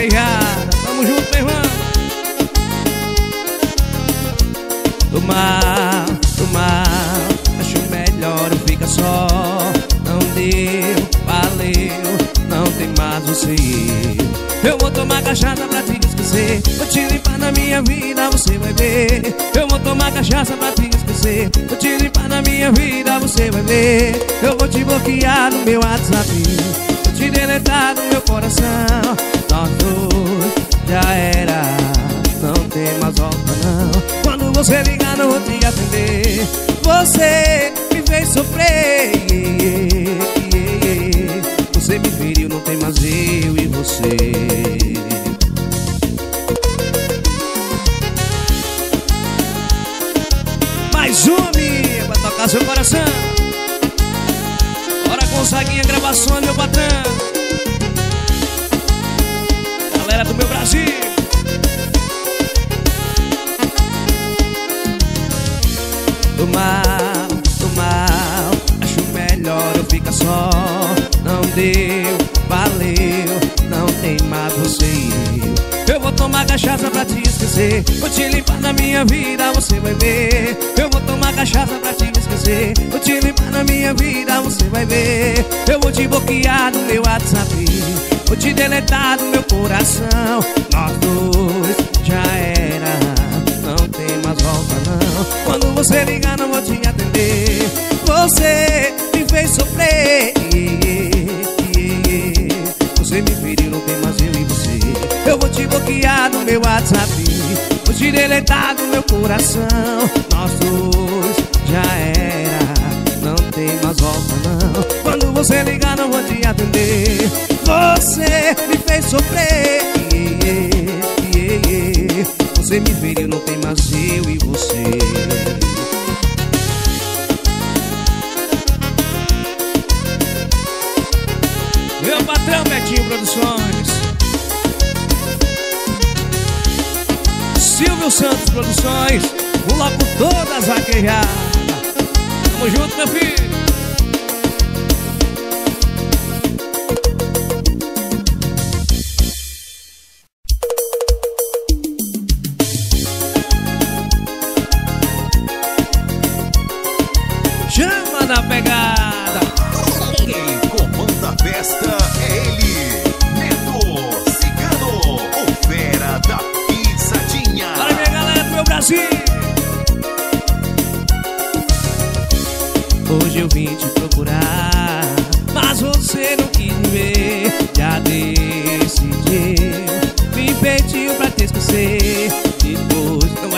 Vaquejadas. Tamo junto, meu irmão. Do mal, do mal, acho melhor eu ficar só. Não deu, valeu, não tem mais você eu. Vou tomar cachaça pra te esquecer. Vou te limpar na minha vida, você vai ver. Eu vou tomar cachaça pra te esquecer. Vou te limpar na minha vida, você vai ver. Eu vou te bloquear no meu WhatsApp. Vou te deletar do meu coração. Nós já era. Não tem mais volta não. Quando você ligar, não vou te atender. Você me fez sofrer. Você me feriu, não tem mais eu e você. Mais uma pra tocar seu coração. Bora Gonzaguinha, gravações, meu patrão. Galera do meu Brasil. Do mal, do mal, acho melhor eu ficar só. Não deu, valeu, não tem mais você eu. Eu vou tomar cachaça pra te esquecer. Vou te limpar na minha vida, você vai ver. Eu vou tomar cachaça pra te esquecer. Vou te limpar na minha vida, você vai ver. Eu vou te bloquear no meu WhatsApp. Vou te deletar do meu coração. Nós dois já era. Não tem mais volta não. Quando você ligar, não vou te atender. Você me fez sofrer. Você me feriu, não tem mais eu e você. Eu vou te bloquear no meu WhatsApp. Vou te deletar do meu coração. Nós dois já era. Não tem mais volta não. Quando você ligar, não vou te atender. Você me fez sofrer. Você me feriu, não tem mais eu e você. Meu patrão Betinho Produções Silvio Santos Produções O locutor das vaquejadas Tamo junto, meu filho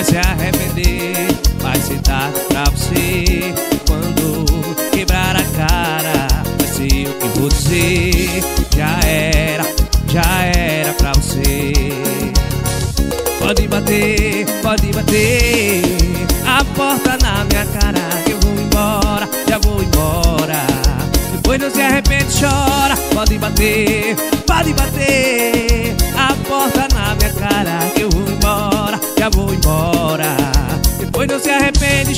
vai se arrepender Vai ser tarde pra você. Quando quebrar a cara Vai ser o que vou dizer Já era, já era pra você. Pode bater, pode bater A porta na minha cara Eu vou embora, já vou embora. Depois não se arrepende, chora Pode bater, pode bater Depois não se arrepende,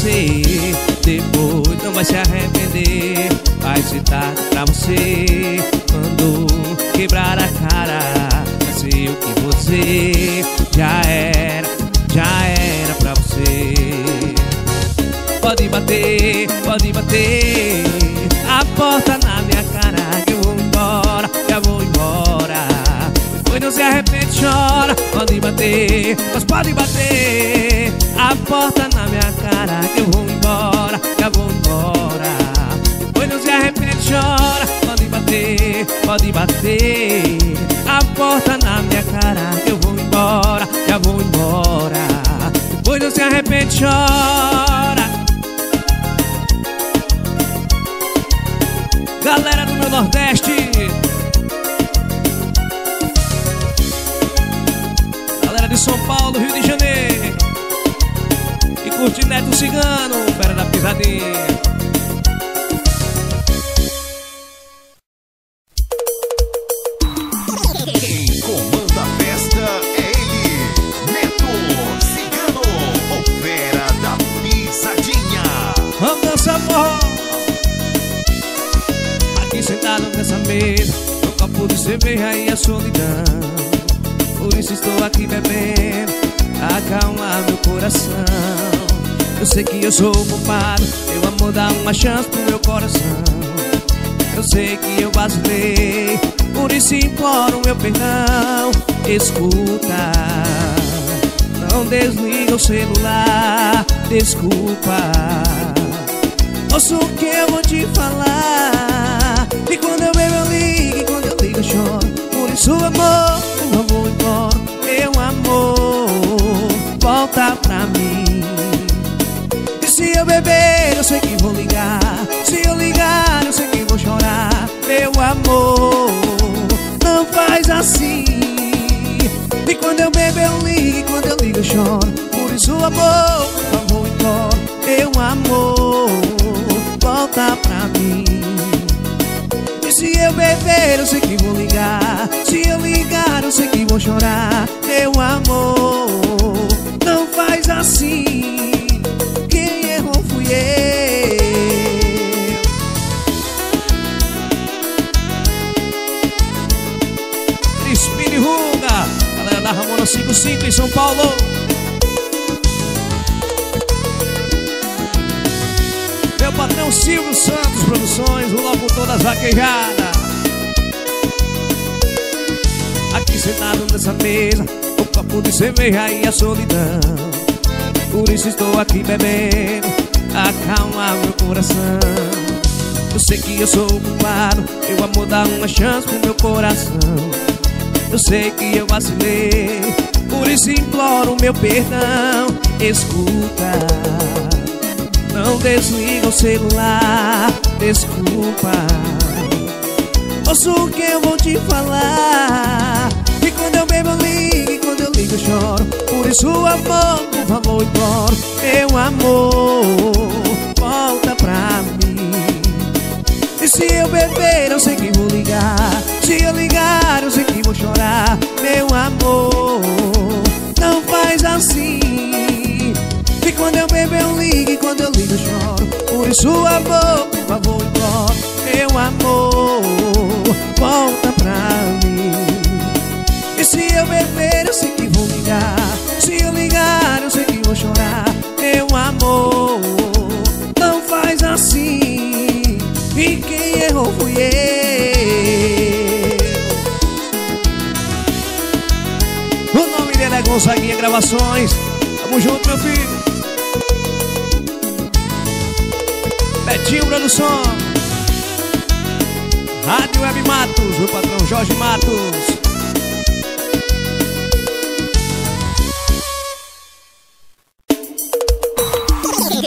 esquecer Depois não vai se arrepender. Vai tarde pra você. Quando quebrar a cara Vai ser o que você Já era, já era pra você. Pode bater, pode bater. A porta na Depois não se arrepende, chora. Pode bater, mas pode bater. A porta na minha cara que eu vou embora, já vou embora. Depois não se arrepende, chora. Pode bater, pode bater. A porta na minha cara que eu vou embora, já vou embora. Depois não se arrepende, chora. Galera do meu Nordeste curtir Neto Cigano, fera da pisadinha. Quem comanda a festa é ele, Neto Cigano, o fera da pisadinha. Vamos dançar forró Aqui sentado nessa mesa No copo de cerveja e a solidão Por isso estou aqui bebendo Acalmar meu coração Eu sei que eu sou culpado Meu amor dá uma chance pro meu coração. Eu sei que eu vacilei Por isso imploro meu perdão. Escuta Não desliga o celular Desculpa. Ouça o que eu vou te falar E quando eu bebo eu ligo E quando eu ligo eu choro. Por isso amor, por favor imploro Meu amor, volta pra mim eu beber eu sei que vou ligar. Se eu ligar eu sei que vou chorar. Meu amor, não faz assim. E quando eu bebo eu ligo E quando eu ligo eu choro. Por isso amor, por favor imploro Meu amor, volta pra mim. E se eu beber eu sei que vou ligar. Se eu ligar eu sei que vou chorar. Meu amor, não faz assim Ramona 55 em São Paulo. Meu patrão Silvio Santos Produções, o locutor das vaquejadas. Aqui sentado nessa mesa O copo de cerveja e a solidão. Por isso estou aqui bebendo Acalma meu coração. Eu sei que eu sou o culpado Meu amor dá uma chance pro meu coração Eu sei que eu vacilei Por isso imploro meu perdão. Escuta não desliga o celular, desculpa. Ouço o que eu vou te falar E quando eu bebo eu ligo, e quando eu ligo eu choro. Por isso amor, por favor imploro Meu amor, volta pra E se eu beber eu sei que vou ligar. Se eu ligar eu sei que vou chorar. Meu amor, não faz assim. E quando eu bebo eu ligo. E quando eu ligo eu choro. Por isso amor, por favor imploro. Meu amor, volta pra mim. E se eu beber eu sei que vou ligar. Se eu ligar eu sei que vou chorar. Meu amor, não faz assim E quem errou fui eu O nome dele é Gonzaguinha Gravações. Tamo junto meu filho. Betinho Produção Rádio Web Matos, o patrão Jorge Matos.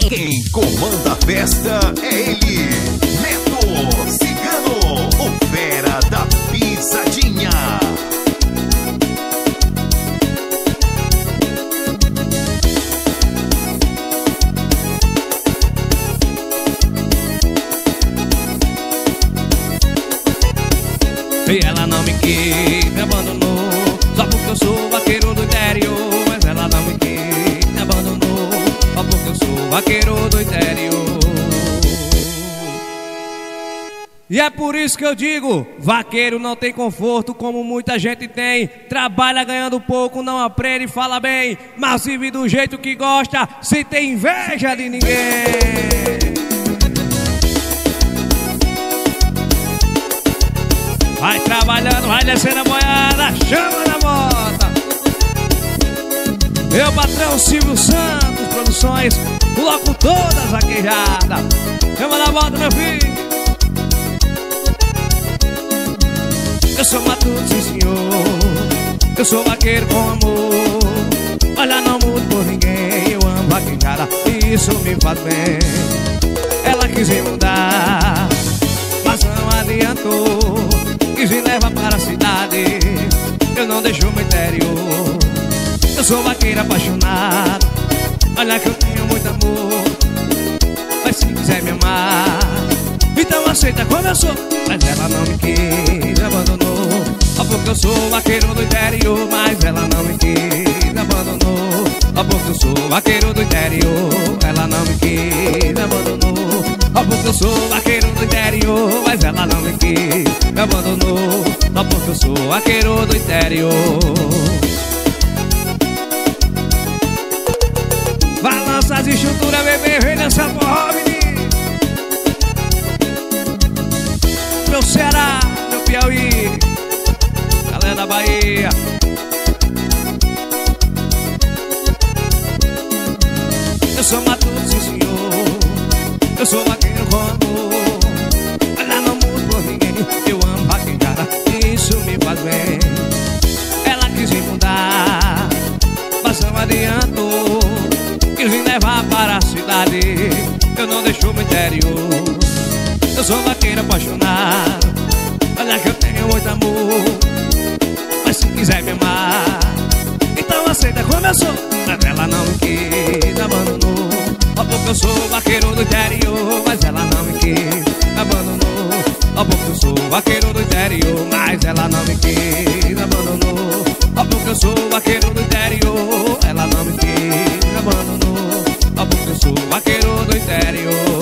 Quem comanda a festa é ele, Cigano, o fera da pisadinha. Por isso que eu digo, vaqueiro não tem conforto como muita gente tem. Trabalha ganhando pouco, não aprende, fala bem, mas vive do jeito que gosta, sem ter inveja de ninguém. Vai trabalhando, vai descendo a boiada, chama na bota. Meu patrão Silvio Santos Produções, o locutor das vaquejadas. Chama na bota, meu filho. Eu sou matuto, sim senhor Eu sou vaqueiro com amor. Olha, não mudo por ninguém Eu amo vaquejada e isso me faz bem Ela quis me mudar Mas não adiantou Quis me levar para a cidade Eu não deixo meu interior. Eu sou vaqueiro apaixonado Olha que eu tenho muito amor. Mas se quiser me amar aceita como eu sou. Mas ela não me quis, abandonou. Só porque eu sou vaqueiro do interior. Mas ela não me quis, abandonou. Só porque eu sou vaqueiro do interior. Ela não me quis, abandonou. Só porque eu sou vaqueiro do interior. Mas ela não me quis, me abandonou. Só porque eu sou vaqueiro do interior. Balança as estruturas, bebê, vem nessa forró, Meu Ceará, meu Piauí. Galera da Bahia. Eu sou matuto, sim senhor. Eu sou vaqueiro com amor Olha, não mudo por ninguém. Eu amo vaquejada, isso me faz bem. Ela quis me mudar Mas não adiantou quis me levar para a cidade. Eu não deixo o interior Eu sou vaqueiro apaixonado. Olha que eu tenho muito amor. Mas se quiser me amar Então aceita como eu sou. Mas ela não me quis, abandonou. Ó porque eu sou vaqueiro do interior. Mas ela não me quis, abandonou. Ó porque eu sou vaqueiro do interior. Mas ela não me quis, abandonou. Ó porque eu sou vaqueiro do interior. Ela não me quis, abandonou. Ó porque eu sou vaqueiro do interior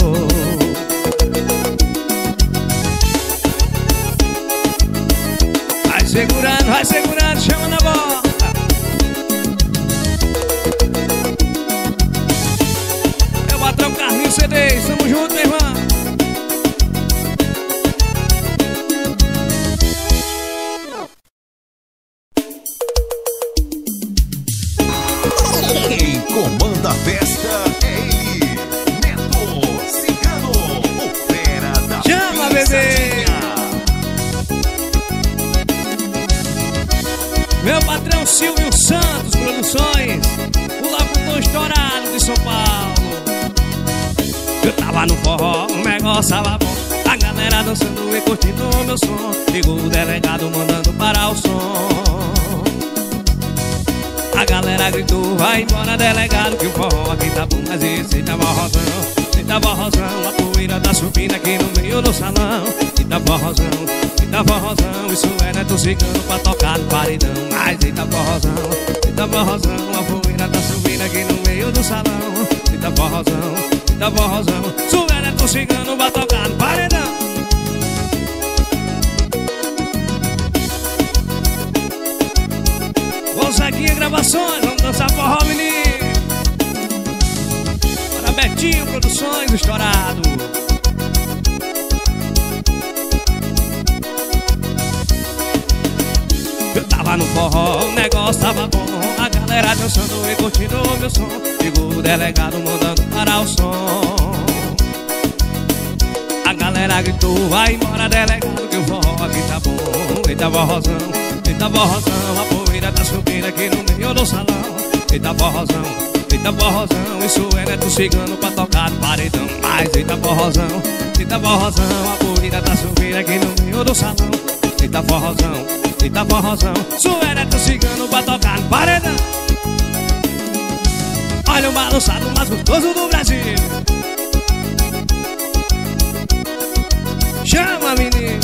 segurando, vai segurando, chama na bola. É o patrão Carlinhos CD, estamos juntos, meu irmão. Quem comanda a festa Santos Produções O locutor estourado de São Paulo. Eu tava no forró, o negócio tava bom. A galera dançando e curtindo o meu som. Ligou o delegado mandando parar o som. A galera gritou, vai embora delegado Que o forró aqui tá bom, mas esse tá forrozão Esse tá forrozão, a poeira tá subindo aqui no meio do salão Tá forrozão, esse tá forrozão Isso é neto cigano pra tocar no paredão. Mas eita forrozão, eita forrozão A poeira tá subindo aqui no meio do salão. Eita forrozão, eita forrozão Isso é neto cigano pra tocar no paredão. Gonzaguinha Gravações, vamos dançar forró, menino. Para Betinho Produções, estourado forró, o negócio tava bom. A galera dançando e curtindo o meu som. Ligou o delegado mandando parar o som. A galera gritou, vai embora delegado Que o forró aqui tá bom. Eita forrozão, eita forrozão A poeira tá subindo aqui no meio do salão. Eita forrozão, eita forrozão Isso é neto cigano pra tocar no paredão. Mas eita forrozão, eita forrozão A poeira tá subindo aqui no meio do salão. Eita forrozão, eita forrozão Isso é neto cigano pra tocar no paredão. Olha o balançado mais gostoso do Brasil. Chama, menino.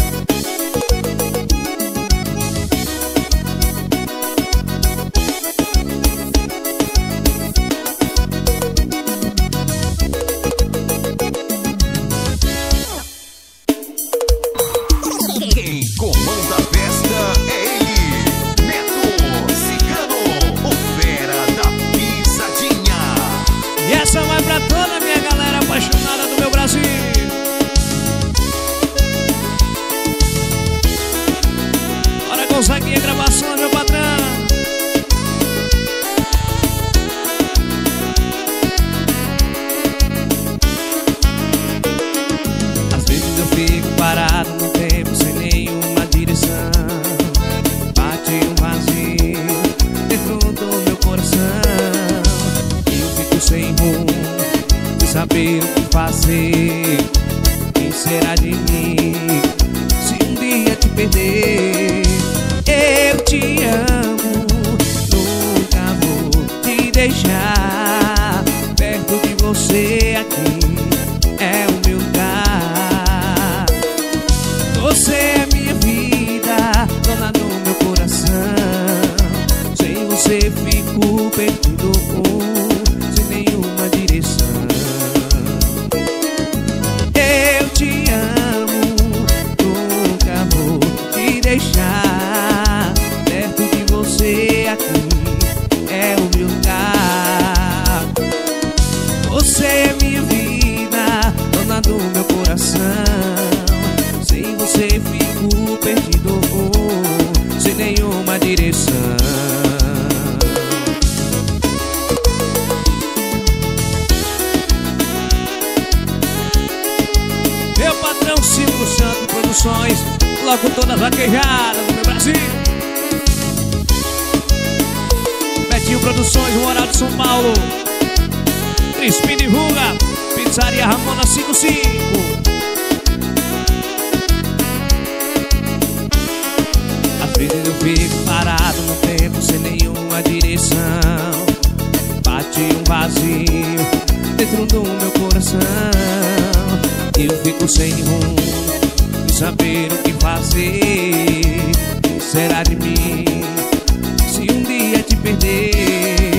Quem comanda perdido, sem Produções, logo todas vaquejadas no meu Brasil. Betinho Produções, Moral de São Paulo. Crispim Divulga, Pizzaria Ramona 55. Às vezes eu fico parado no tempo sem nenhuma direção. Bate um vazio dentro do meu coração. Eu fico sem rumo, saber o que fazer. Será de mim se um dia te perder?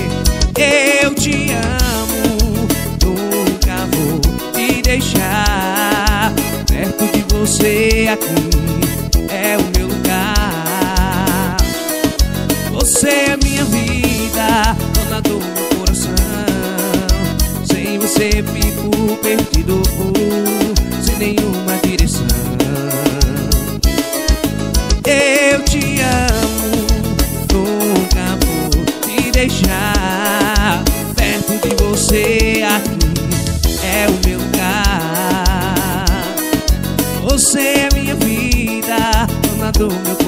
Eu te amo, nunca vou te deixar. Perto de você aqui é o meu lugar. Você é minha vida, dona do meu coração. Sem você fico perdido, sem nenhuma do meu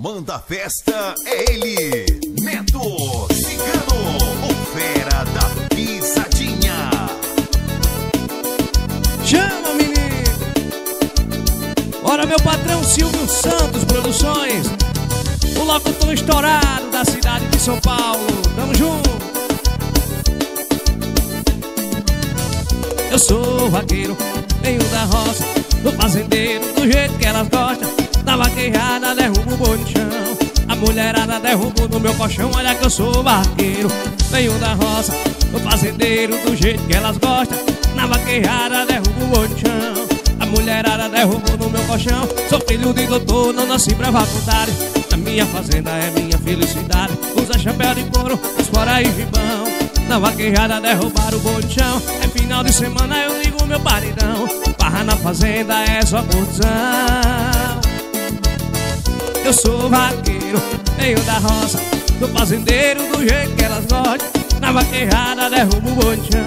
comanda a festa é ele, Neto Cigano, o fera da pisadinha. Chama, menino. Ora, meu patrão Silvio Santos Produções. O locutor estourado da cidade de São Paulo. Tamo junto. Eu sou vaqueiro, venho da roça Do fazendeiro, do jeito que elas gostam Na vaquejada derrubo o boi no chão A mulherada derrubo no meu colchão Olha que eu sou vaqueiro, venho da roça Do fazendeiro, do jeito que elas gostam. Na vaquejada derrubo o boi no chão a mulherada derrubou no meu colchão. Sou filho de doutor, não nasci pra faculdade. Na minha fazenda é minha felicidade. Usa chapéu de couro, fora e gibão Na vaquejada derrubaram o boi no chão É final de semana eu ligo meu paridão Barra na fazenda é só curtição eu sou vaqueiro, venho da roça Do fazendeiro do jeito que elas gostam. Na vaquejada derrubo o bonchão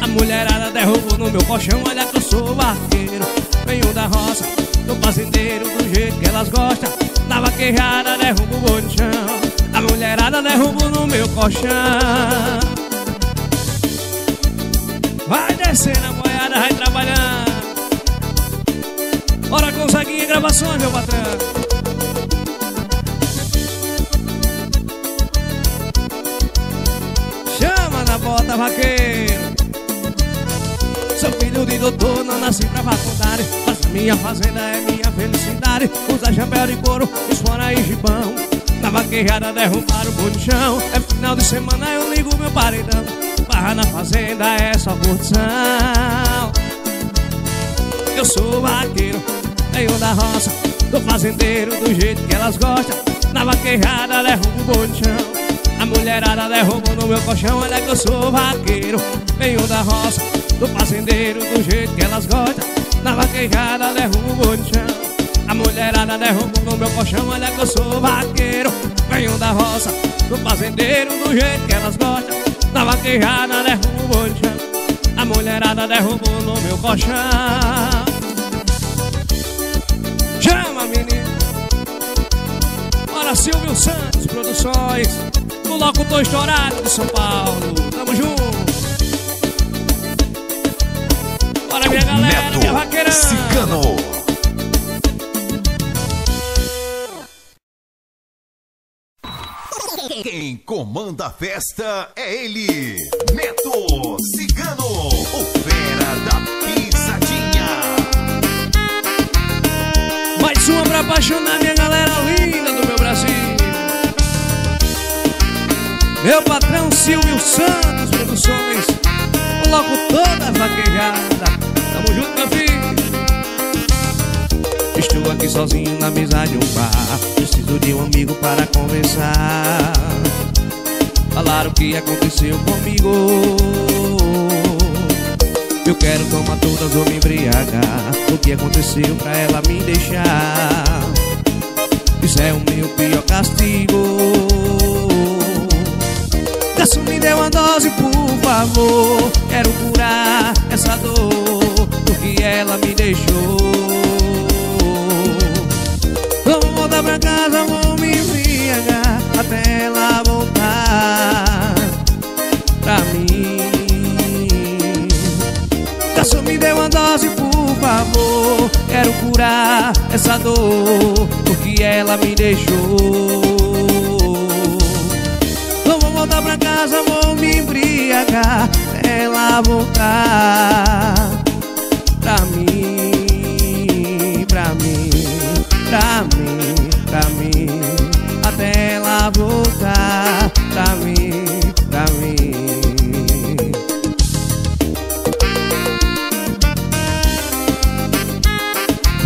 A mulherada derrubo no meu colchão. Olha que eu sou vaqueiro, venho da roça Do fazendeiro do jeito que elas gostam. Na vaquejada derrubo o bonchão A mulherada derrubo no meu colchão. Vai descendo a boiada, vai trabalhando. Bora Gonzaguinha gravações, meu patrão bota, vaqueiro. Sou filho de doutor, não nasci pra faculdade. Mas minha fazenda é minha felicidade. Usa chapéu de couro, esfora e gibão. Na vaquejada derrubaram o bonichão É final de semana eu ligo meu paredão. Barra na fazenda é só curtição. Eu sou vaqueiro, venho da roça. Do fazendeiro do jeito que elas gostam. Na vaquejada derrubo o bonichão a mulherada derrubou no meu colchão, olha que eu sou vaqueiro. Venho da roça, do fazendeiro, do jeito que elas gostam. Na vaquejada derrubo no chão. A mulherada derrubou no meu colchão Olha que eu sou vaqueiro. Venho da roça, do fazendeiro Do jeito que elas gostam. Da vaquejada derrubou o chão. A mulherada derrubou no meu colchão. Chama, menino. Bora, Silvio Santos Produções O locutor estourado de São Paulo Tamo junto Bora, minha galera, Neto minha vaqueirão Cigano. Quem comanda a festa é ele, Neto Cigano, o fera da pisadinha. Mais uma pra apaixonar minha galera Silvio Santos Produções. Coloco toda vaquejada. Tamo junto, meu filho. Estou aqui sozinho na mesa de um bar. Preciso de um amigo para conversar. Falar o que aconteceu comigo. Eu quero tomar todas ou me embriagar. O que aconteceu pra ela me deixar? Isso é o meu pior castigo Garçom, me dê uma dose, por favor. Quero curar essa dor Porque ela me deixou. Vamos voltar pra casa, vou me embriagar Até ela voltar pra mim. Garçom, me dê uma dose, por favor. Quero curar essa dor Porque ela me deixou pra casa, vou me embriagar Ela voltar Pra mim, pra mim, pra mim, pra mim Até ela voltar Pra mim, pra mim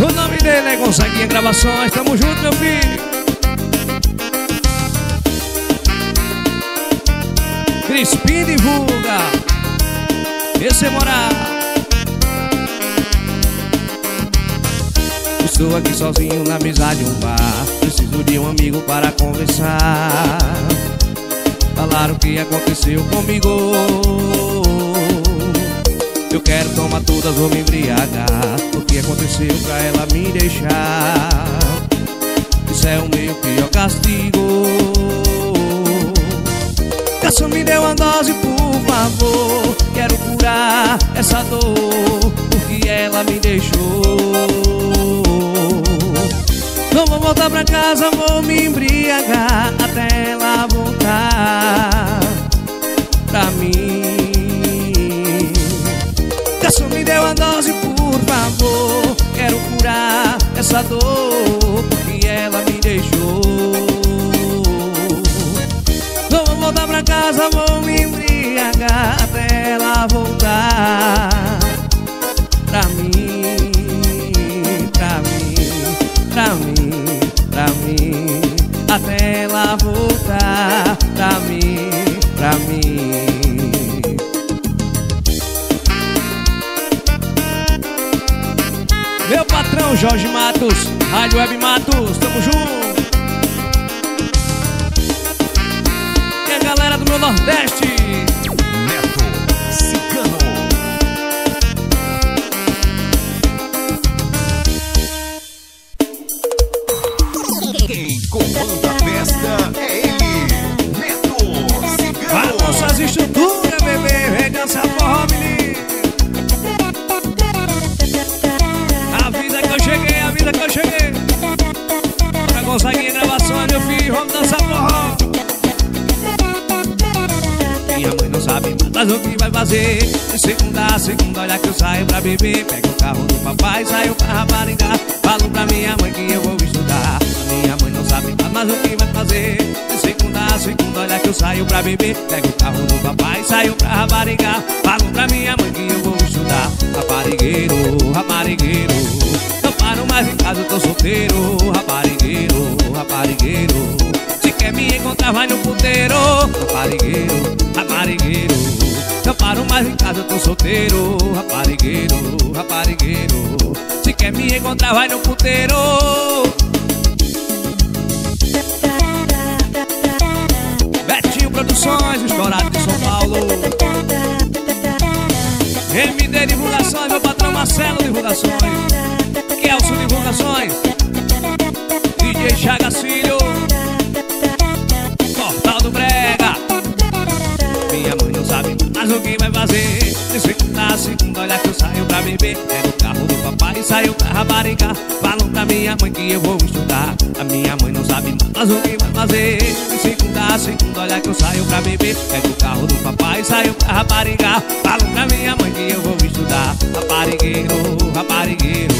O nome dele é Gonzaguinha Gravações, tamo junto, meu filho. Crispim divulga. Esse é moral. Estou aqui sozinho na mesa de um bar. Preciso de um amigo para conversar. Falar o que aconteceu comigo. Eu quero tomar todas, vou me embriagar O que aconteceu pra ela me deixar Isso é o meu pior castigo Garçom, me dê uma dose, por favor. Quero curar essa dor Porque ela me deixou. Não vou voltar pra casa, vou me embriagar Até ela voltar pra mim. Garçom, me dê uma dose, por favor. Quero curar essa dor Porque ela me deixou voltar pra casa, vou me embriagar Até ela voltar. Pra mim, pra mim, pra mim, pra mim Até ela voltar. Pra mim, pra mim. Meu patrão Jorge Matos, Rádio Web Matos, tamo junto. Nordeste, mas o que vai fazer De segunda a segunda, olha que eu saio pra beber. Pego o carro do papai, saio pra Raparingá Falo pra minha mãe que eu vou estudar. Minha mãe não sabe mas o que vai fazer? De segunda a segunda, olha que eu saio pra beber. Pego o carro do papai, saio pra Raparingá Falo pra minha mãe que eu vou estudar. Raparigueiro, raparigueiro. Não paro mais em casa, eu tô solteiro. Raparigueiro, raparigueiro quer me encontrar, vai no puteiro. Raparigueiro, raparigueiro Não paro mais em casa, eu tô solteiro. Raparigueiro, raparigueiro Se quer me encontrar, vai no puteiro. Betinho Produções, estourado de São Paulo. MD Divulgações, meu patrão Marcelo Divulgações. Kelson Divulgações. DJ Chagas minha mãe que eu vou estudar. A minha mãe não sabe mais o que vai fazer. De segunda a segunda, olha que eu saio pra beber. É no carro do papai e saio pra raparigar Falam pra minha mãe que eu vou estudar. Raparigueiro, raparigueiro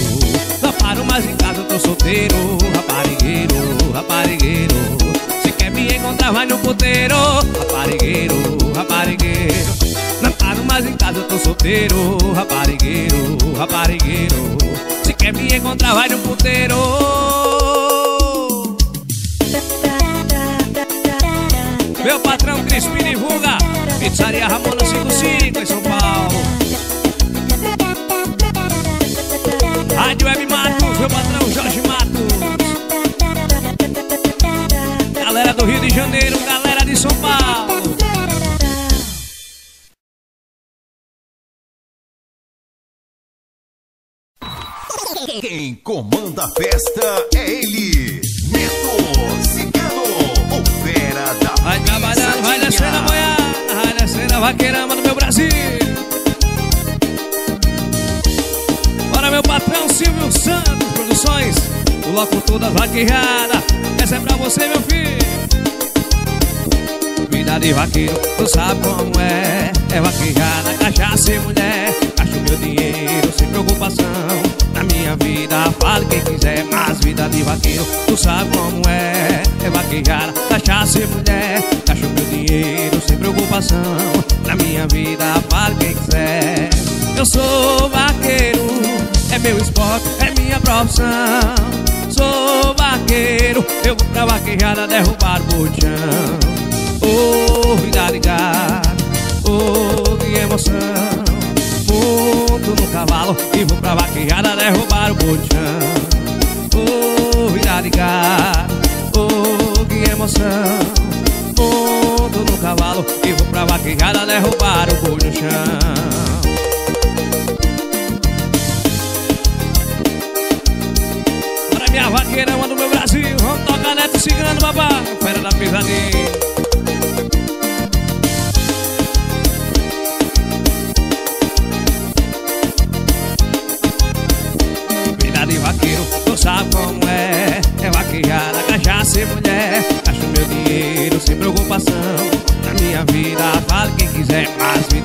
Não paro mais em casa, eu tô solteiro. Raparigueiro, raparigueiro Se quer me encontrar, vai no puteiro. Raparigueiro, raparigueiro Não paro mais em casa, eu tô solteiro. Raparigueiro, raparigueiro Encontrar, vai no puteiro. Meu patrão Crispim divulga Pizzaria Ramona 55 em São Paulo. Rádio Web Matos, meu patrão Jorge Matos. Galera do Rio de Janeiro, galera Quem comanda a festa é ele, Neto Cigano, o fera da Vai trabalhando, vai descendo a boiada Vai descendo a vaqueirama do meu Brasil. Bora meu patrão Silvio Santos Produções O locutor da vaqueirada Essa é pra você meu filho. Vida de vaqueiro, tu sabe como é. É vaquejada, cachaça e mulher Gasto meu dinheiro sem preocupação. Na minha vida, fale quem quiser Mas vida de vaqueiro, tu sabe como é É vaquejada, cachaça e mulher. Gasto meu dinheiro sem preocupação. Na minha vida, fale quem quiser. Eu sou vaqueiro, é meu esporte, é minha profissão. Sou vaqueiro, eu vou pra vaquejada derrubar o botão. Oh, vida ligada, oh, que emoção Monto no cavalo e vou pra vaquejada derrubar o botão. Oh, vida ligada, oh, que emoção. Monto no cavalo e vou pra vaquejada derrubar o boi no chão Para minha vaqueirama do meu Brasil Vamos tocar neto cigano, babá Fera da pisadinha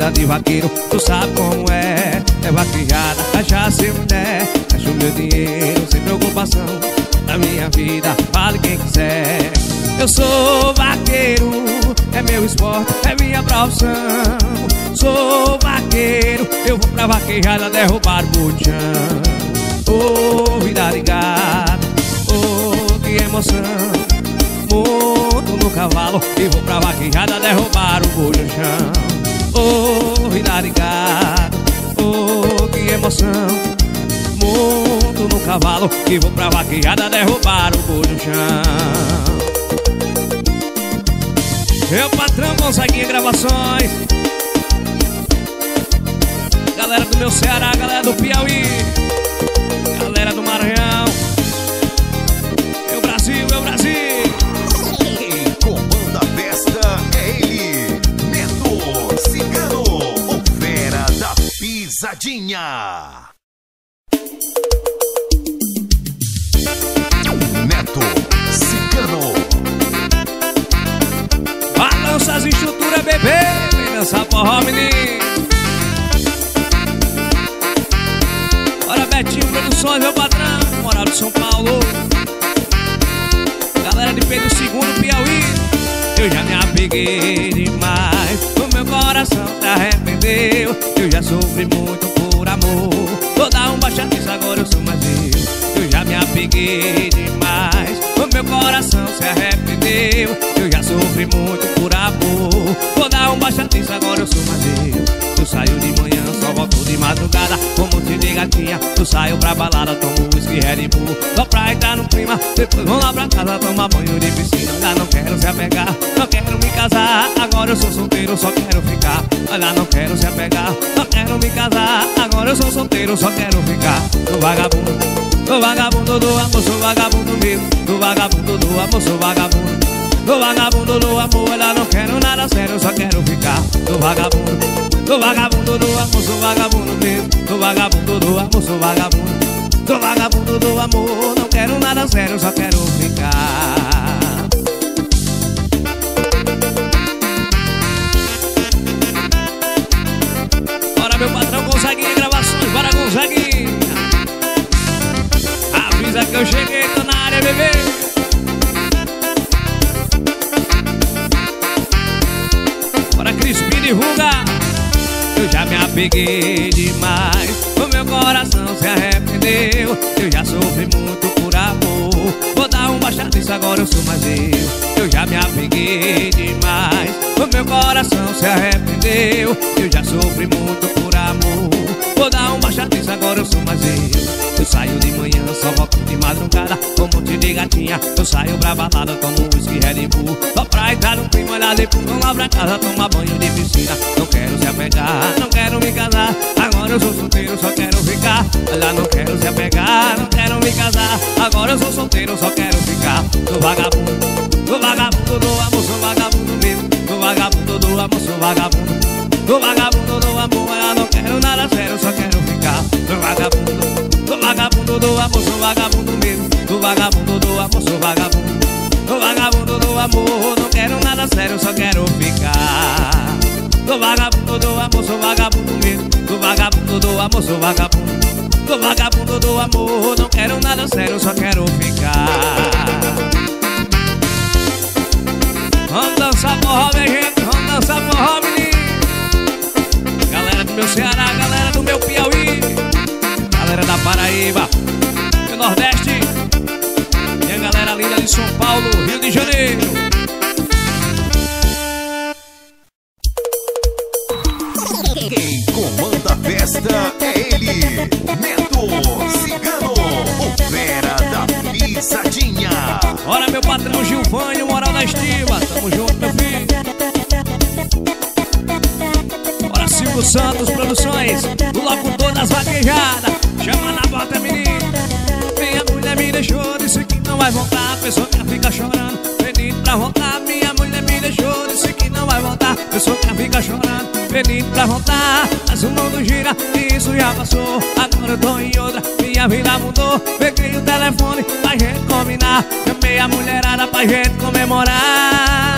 vida de vaqueiro, tu sabe como é. É vaquejada, cachaça e mulher. Gasto meu dinheiro sem preocupação. Na minha vida, fale quem quiser. Eu sou vaqueiro, é meu esporte, é minha profissão. Sou vaqueiro, eu vou pra vaquejada derrubar o botão. Oh, vida ligada, oh, que emoção. Monto no cavalo e vou pra vaquejada derrubar o chão Oh, vida ligada, oh, que emoção. Monto no cavalo e vou pra vaquejada derrubar o boi no chão. Meu patrão Gonzaguinha Gravações. Galera do meu Ceará, galera do Piauí. Galera do Maranhão pisadinha. Neto Cigano, Balança as estruturas, bebê Vem dançar forró, menino. Bora, Betinho Produções, meu patrão Moral de São Paulo. Galera de Pedro II, Piauí Eu já me apeguei demais meu coração se arrependeu. Eu já sofri muito por amor. Vou dar um baixatice, agora eu sou mais eu. Eu já me apeguei demais meu coração se arrependeu. Eu já sofri muito por amor. Vou dar um baixatice, agora eu sou eu Eu saio de manhã, só volto de madrugada. Como te diga gatinha Eu saio pra balada, tomo whisky, Red Bull. Só pra entrar no clima Depois vou lá pra casa tomar banho de piscina. Já não quero se apegar, não quero me casar. Agora eu sou solteiro, só quero ficar. Olha, não quero se apegar, não quero me casar. Agora eu sou solteiro, só quero ficar. Do vagabundo, do vagabundo do amor Sou vagabundo mesmo, do vagabundo do amor Sou vagabundo. Do vagabundo do amor, ela não quero nada sério, só quero ficar. Do vagabundo, do vagabundo do amor, sou vagabundo mesmo. Do vagabundo do amor, sou vagabundo. Do vagabundo do amor, não quero nada sério, só quero ficar. Bora meu patrão Gonzaguinha gravações, bora Gonzaguinha Avisa que eu cheguei, tô na área, bebê Apeguei demais. O meu coração se arrependeu. Eu já sofri muito por amor Vou dar um baixado, isso agora eu sou mais eu. Eu já me apeguei demais. O meu coração se arrependeu. Eu já sofri muito por amor. Vou dar um baixado, isso agora eu sou mais eu. Eu saio de manhã, só volto de madrugada. Com um monte de gatinha Eu saio pra balada, tomo whisky Red Bull. Só pra entrar no clima, olhar depois Vamos lá pra casa, tomar banho de piscina. Não quero se apegar, não quero me casar. Agora eu sou solteiro, só quero ficar. Olha, não quero se apegar, não quero me casar. Agora eu sou solteiro, só quero ficar Do vagabundo, do vagabundo do amor Sou vagabundo mesmo, do vagabundo do amor Sou vagabundo, do vagabundo do amor Olha, não quero nada sério, só quero ficar Do vagabundo. Sou vagabundo do amor, sou vagabundo mesmo. Sou vagabundo do amor, sou vagabundo. Sou vagabundo do amor, não quero nada sério, só quero ficar. Sou vagabundo do amor, sou vagabundo mesmo. Sou vagabundo do amor, sou vagabundo. Sou vagabundo do amor, não quero nada sério, só quero ficar São Paulo, Rio de Janeiro. Quem comanda a festa é ele, Neto Cigano, o fera da pisadinha. Ora, meu patrão Gilvânio, moral da estima, tamo junto, meu filho. Ora, Silvio Santos Produções, do locutor das vaquejadas. Chama na bota, menina Minha mulher me deixou, que não vai voltar. Pessoa que fica chorando, pedindo pra voltar. Minha mulher me deixou, disse que não vai voltar. Pessoa que fica chorando, pedindo pra voltar. Mas o mundo gira, e isso já passou. Agora eu tô em outra, minha vida mudou. Peguei o telefone pra gente combinar. Chamei a mulherada pra gente comemorar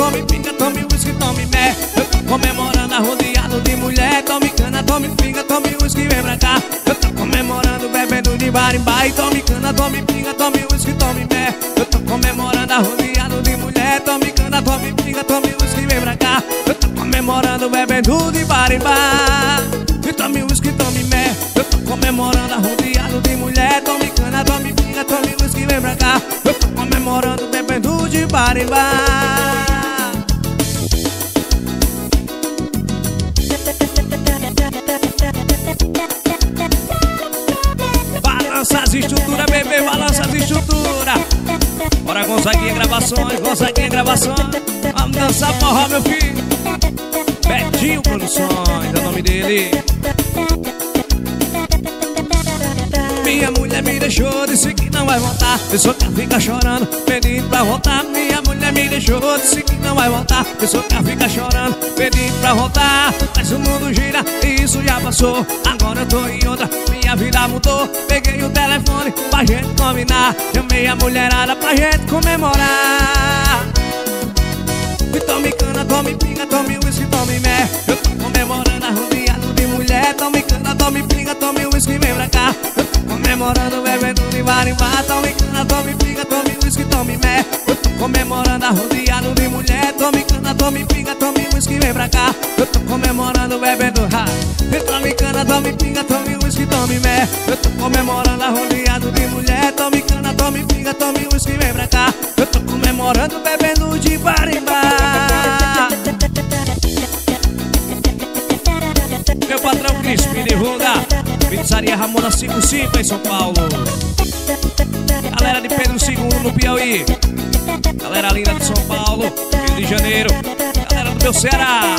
tome pinga, tome whisky, tome mé. Eu tô comemorando arrodeado de mulher. Tome cana, tome pinga, tome whisky, vem pra cá. Eu tô comemorando bebendo de bar em bar tome cana, tome pinga, tome whisky, tome mé. Eu tô comemorando arrodeado de mulher. Tome cana, tome pinga, tome whisky, vem pra cá. Eu tô comemorando bebendo de bar em bar E tome whisky, tome mé. Eu tô comemorando arrodeado de mulher. Tome cana, tome pinga, tome whisky, vem pra cá. Eu tô comemorando bebendo de bar em bar as estruturas, bebê, balança as estruturas Bora Gonzaguinha gravações, Gonzaguinha gravações. Vamos dançar forró, meu filho. Betinho Produções, é o nome dele. Minha mulher me deixou, disse que não vai voltar. Pessoa que fica chorando, pedindo pra voltar. Minha mulher me deixou, disse que não vai voltar. Pessoa que fica chorando, pedindo pra voltar Mas o mundo gira e isso já passou. Agora eu tô em outra, minha vida mudou. Peguei o telefone pra gente combinar. Chamei a mulherada pra gente comemorar. E tome cana, tome pinga, tome whisky, tome mé. Eu tô comemorando arrodeado de mulher. Tome cana, tome pinga, tome whisky, vem pra cá comemorando bebendo de bar em bar Tome cana, tome pinga, tome whisky, tome mé. Eu tô comemorando arrodeado de mulher Tome cana, tome pinga, tome whisky, vem pra cá. Eu tô comemorando bebendo E tome cana, tome pinga, tome whisky, tome mé. Eu tô comemorando arrodeado de mulher Tome cana, tome pinga, tome whisky, vem pra cá. Eu tô comemorando bebendo de bar em bar Meu patrão Speed Honda, Pizzaria Ramona 55 em São Paulo. Galera de Pedro II no Piauí. Galera linda de São Paulo, Rio de Janeiro. Galera do meu Ceará.